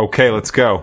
Okay, let's go.